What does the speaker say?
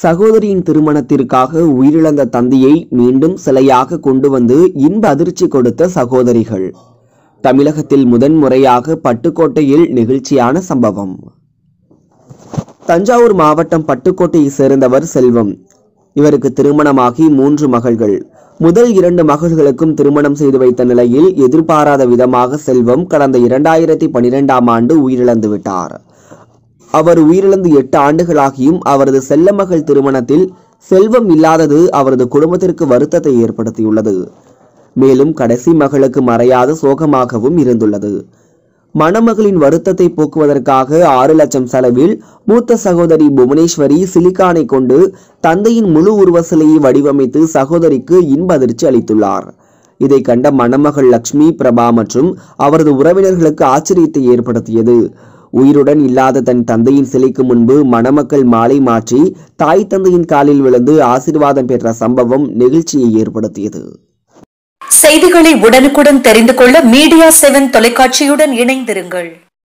சகோதரியின் திருமணத்திற்காக உயிரிழந்த தந்தையை மீண்டும் சிலையாக கொண்டு வந்து இன்ப அதிர்ச்சி கொடுத்த சகோதரிகள். தமிழகத்தில் முதன்முறையாக பட்டுக்கோட்டையில் நெகிழ்ச்சியான சம்பவம். தஞ்சாவூர் மாவட்டம் பட்டுக்கோட்டையை சேர்ந்தவர் செல்வம். இவருக்கு திருமணமாகி மூன்று மகள்கள். முதல் இரண்டு மகள்களுக்கும் திருமணம் செய்து வைத்த நிலையில் எதிர்பாராத விதமாக செல்வம் கடந்த இரண்டாயிரத்தி பனிரெண்டாம் ஆண்டு உயிரிழந்து விட்டார் அவர் உயிரிழந்து எட்டு ஆண்டுகளாகியும் அவரது செல்ல மகள் திருமணத்தில் செல்வம் இல்லாதது அவரது குடும்பத்திற்கு வருத்தத்தை ஏற்படுத்தியுள்ளது. மேலும் கடைசி மகளுக்கு மறையாத சோகமாகவும் இருந்துள்ளது. மணமகளின் வருத்தத்தை போக்குவதற்காக ஆறு லட்சம் செலவில் மூத்த சகோதரி புவனேஸ்வரி சிலிக்கானை கொண்டு தந்தையின் முழு உருவ சிலையை வடிவமைத்து சகோதரிக்கு இன்ப அதிர்ச்சி அளித்துள்ளார். இதை கண்ட மணமகள் லக்ஷ்மி பிரபா மற்றும் அவரது உறவினர்களுக்கு ஆச்சரியத்தை ஏற்படுத்தியது. உயிருடன் இல்லாத தன் தந்தையின் சிலைக்கு முன்பு மணமக்கள் மாலை மாற்றி தாய் தந்தையின் காலில் விழுந்து ஆசீர்வாதம் பெற்ற சம்பவம் நெகிழ்ச்சியை ஏற்படுத்தியது. செய்திகளை உடனுக்குடன் தெரிந்து கொள்ள மீடியா செவன் தொலைக்காட்சியுடன் இணைந்திருங்கள்.